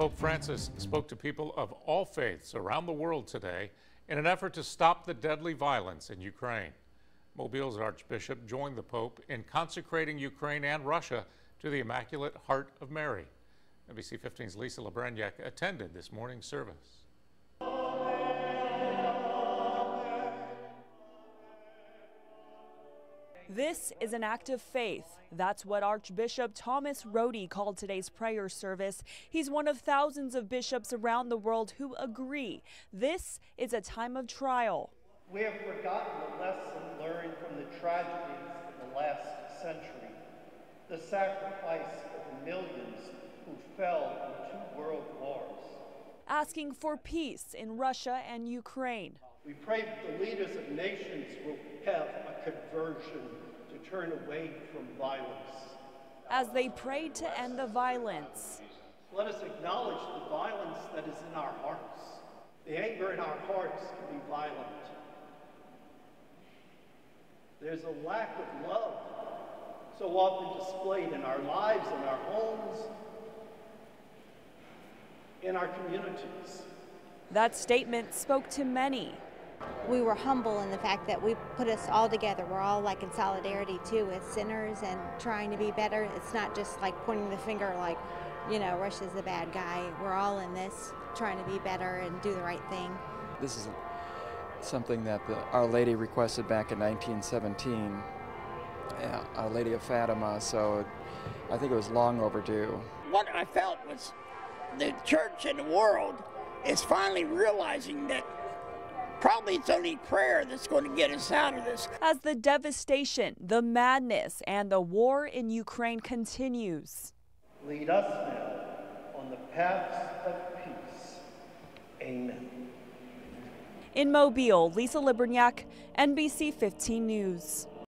Pope Francis spoke to people of all faiths around the world today in an effort to stop the deadly violence in Ukraine. Mobile's Archbishop joined the Pope in consecrating Ukraine and Russia to the Immaculate Heart of Mary. NBC 15's Lisa LeBraniak attended this morning's service. This is an act of faith. That's what Archbishop Thomas Rodi called today's prayer service. He's one of thousands of bishops around the world who agree this is a time of trial. We have forgotten the lesson learned from the tragedies of the last century, the sacrifice of millions who fell in two world wars. Asking for peace in Russia and Ukraine. We pray that the leaders of nations will have a conversion to turn away from violence. As they prayed to end the violence, let us acknowledge the violence that is in our hearts. The anger in our hearts can be violent. There's a lack of love so often displayed in our lives, in our homes, in our communities. That statement spoke to many we were humble in the fact that we put us all together. We're all like in solidarity too with sinners and trying to be better. It's not just like pointing the finger like, you know, Russia's the bad guy. We're all in this trying to be better and do the right thing. This is something that the, Our Lady requested back in 1917, yeah, Our Lady of Fatima, so I think it was long overdue. What I felt was the church and the world is finally realizing that Probably it's only prayer that's going to get us out of this. As the devastation, the madness, and the war in Ukraine continues. Lead us now on the paths of peace. Amen. In Mobile, Lisa Libraniak, NBC 15 News.